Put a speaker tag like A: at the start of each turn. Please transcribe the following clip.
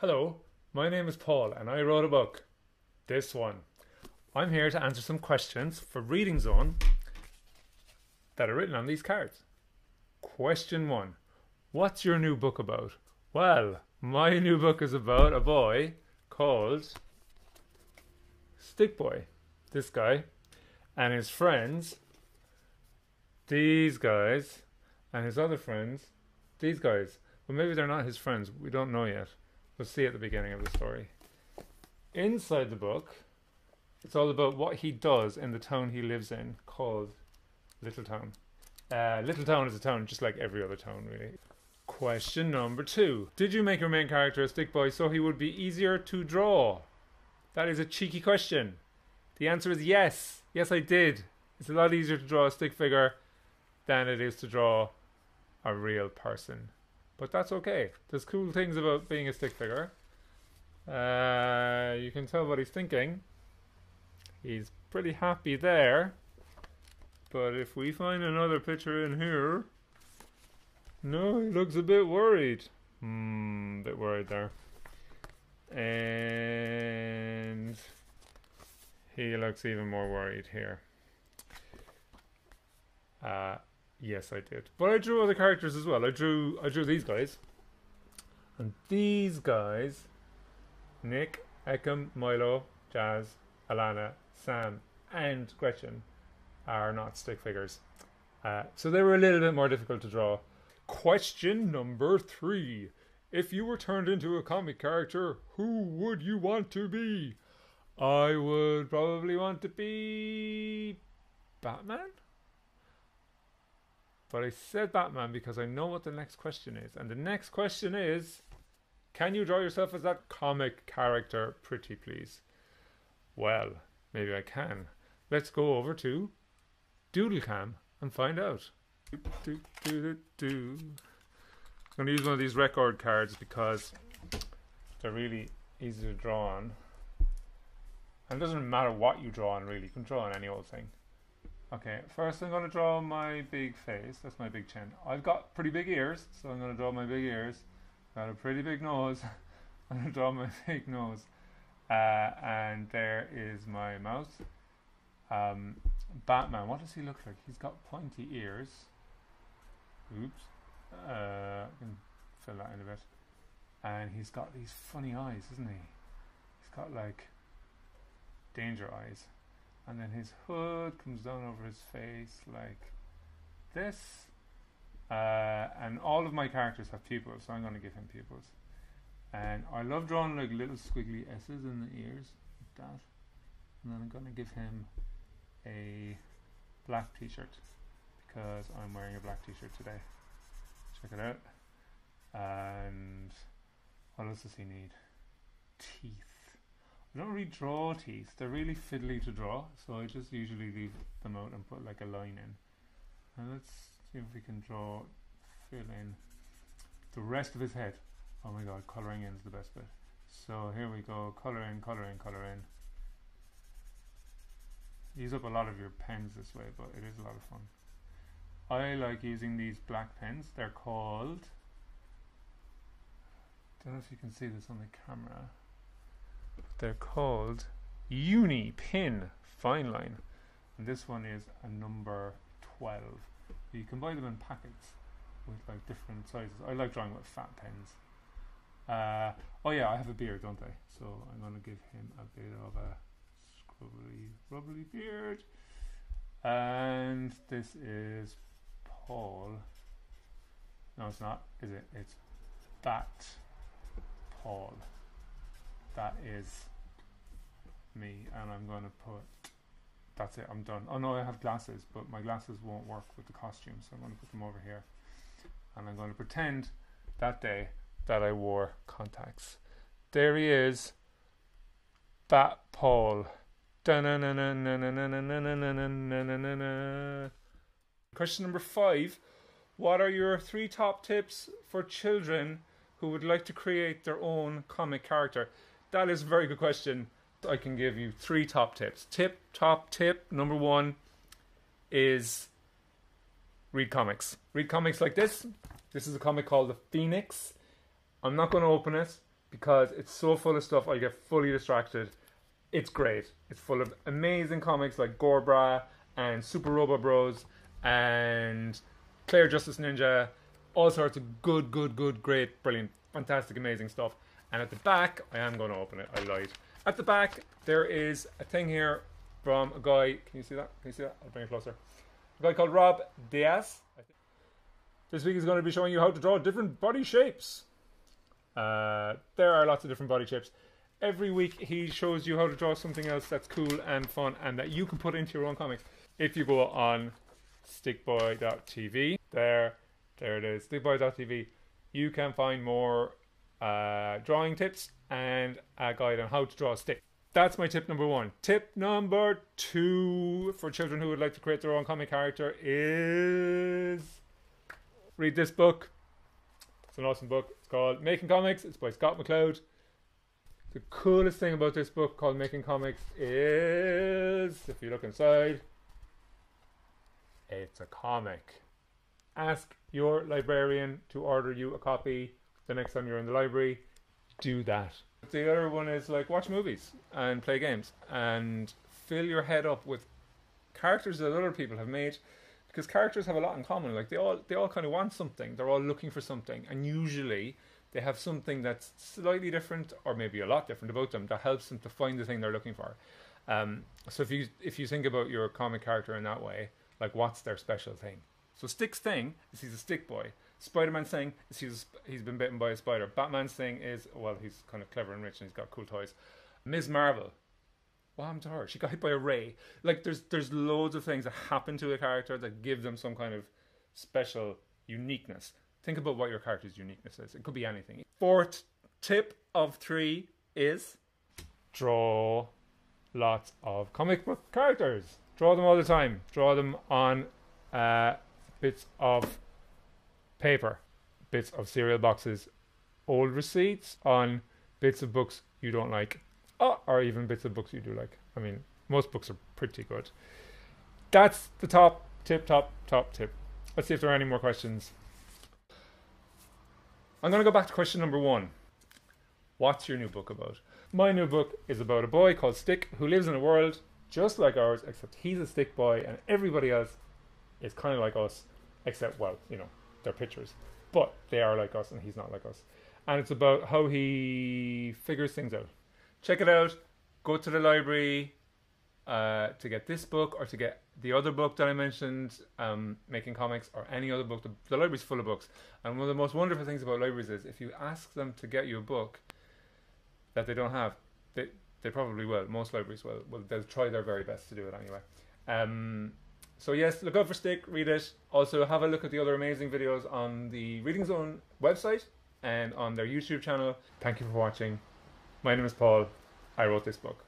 A: Hello, my name is Paul and I wrote a book. This one. I'm here to answer some questions for Reading Zone that are written on these cards. Question one What's your new book about? Well, my new book is about a boy called Stick Boy. This guy and his friends, these guys, and his other friends, these guys. But maybe they're not his friends. We don't know yet. We'll see at the beginning of the story. Inside the book, it's all about what he does in the town he lives in called Little Town. Uh, Little Town is a town just like every other town, really. Question number two Did you make your main character a stick boy so he would be easier to draw? That is a cheeky question. The answer is yes. Yes, I did. It's a lot easier to draw a stick figure than it is to draw a real person. But that's okay. There's cool things about being a stick figure. Uh, you can tell what he's thinking. He's pretty happy there. But if we find another picture in here, no, he looks a bit worried. Hmm, bit worried there. And he looks even more worried here. Uh, yes, I did. But I drew other characters as well. I drew I drew these guys. And these guys Nick, Ekim, Milo, Jazz, Alana, Sam, and Gretchen are not stick figures. Uh, so they were a little bit more difficult to draw. Question number three. If you were turned into a comic character, who would you want to be? I would probably want to be Batman. But I said Batman because I know what the next question is. And the next question is Can you draw yourself as that comic character, pretty please? Well, maybe I can. Let's go over to Doodlecam and find out. Do, do, do. I'm going to use one of these record cards because they're really easy to draw on. And it doesn't matter what you draw on, really. You can draw on any old thing. Okay, first I'm going to draw my big face. That's my big chin. I've got pretty big ears, so I'm going to draw my big ears. Got a pretty big nose. I'm going to draw my big nose. Uh, and there is my mouth. Um, Batman, what does he look like? He's got pointy ears. Oops. Uh, I can fill that in a bit. And he's got these funny eyes, isn't he? He's got like danger eyes. And then his hood comes down over his face like this. Uh, and all of my characters have pupils, so I'm going to give him pupils. And I love drawing like little squiggly S's in the ears, like that. And then I'm going to give him a black t-shirt because I'm wearing a black t-shirt today. Check it out. And what else does he need? Teeth. I don't really draw teeth. They're really fiddly to draw, so I just usually leave them out and put like a line in. And let's see if we can draw, fill in the rest of his head. Oh my god, colouring in is the best bit. So here we go, colour in, colour in, colour in. Use up a lot of your pens this way, but it is a lot of fun. I like using these black pens. They're called. Don't know if you can see this on the camera. They're called Uni Pin Fine Line, and this one is a number twelve. You can buy them in packets with like different sizes. I like drawing with fat pens. Uh, oh yeah, I have a beard, don't I? So I'm going to give him a bit of a scrubbly, rubbly beard. And this is Paul. No, it's not, is it? It's that Paul. That is me, and I'm going to put. That's it, I'm done. Oh no, I have glasses, but my glasses won't work with the costume, so I'm going to put them over here. And I'm going to pretend that day that I wore contacts. There he is, Bat Paul. Question number five What are your three top tips for children who would like to create their own comic character? That is a very good question. I can give you three top tips. Tip, top tip number one is read comics. Read comics like this. This is a comic called The Phoenix. I'm not going to open it because it's so full of stuff. I get fully distracted. It's great. It's full of amazing comics like Gorbra and Super Robo Bros and Claire Justice Ninja. All sorts of good, good, good, great, brilliant, fantastic, amazing stuff. And at the back, I am going to open it. I lied. At the back, there is a thing here from a guy. Can you see that? Can you see that? I'll bring it closer. A guy called Rob Diaz. This week is going to be showing you how to draw different body shapes. Uh, there are lots of different body shapes. Every week he shows you how to draw something else that's cool and fun and that you can put into your own comics. If you go on stickboy.tv, there, there it is, stickboy.tv, you can find more uh, drawing tips and a guide on how to draw a stick. That's my tip number one. Tip number two for children who would like to create their own comic character is read this book. It's an awesome book. It's called Making Comics. It's by Scott McCloud. The coolest thing about this book called Making Comics is, if you look inside, it's a comic. Ask your librarian to order you a copy the next time you're in the library. Do that. The other one is like watch movies and play games and fill your head up with characters that other people have made because characters have a lot in common. Like they all they all kind of want something. They're all looking for something, and usually they have something that's slightly different or maybe a lot different about them that helps them to find the thing they're looking for. Um, so if you if you think about your comic character in that way, like what's their special thing? So Stick's thing is he's a stick boy. Spider-Man's thing is he's he's been bitten by a spider. Batman's thing is well he's kind of clever and rich and he's got cool toys. Ms. Marvel what happened to her? She got hit by a ray. Like there's there's loads of things that happen to a character that give them some kind of special uniqueness. Think about what your character's uniqueness is. It could be anything. Fourth tip of three is draw lots of comic book characters. Draw them all the time. Draw them on uh, bits of paper, bits of cereal boxes, old receipts on bits of books you don't like oh, or even bits of books you do like. I mean, most books are pretty good. That's the top tip, top, top tip. Let's see if there are any more questions. I'm going to go back to question number one. What's your new book about? My new book is about a boy called Stick who lives in a world just like ours, except he's a stick boy and everybody else is kind of like us, except, well, you know, they're pictures. But they are like us and he's not like us. And it's about how he figures things out check it out. Go to the library uh, to get this book or to get the other book that I mentioned, um, Making Comics, or any other book. The, the library's full of books. And one of the most wonderful things about libraries is if you ask them to get you a book that they don't have, they, they probably will. Most libraries will. Well, they'll try their very best to do it anyway. Um, so yes, look out for Stick, read it. Also, have a look at the other amazing videos on the Reading Zone website and on their YouTube channel. Thank you for watching. My name is Paul. I wrote this book.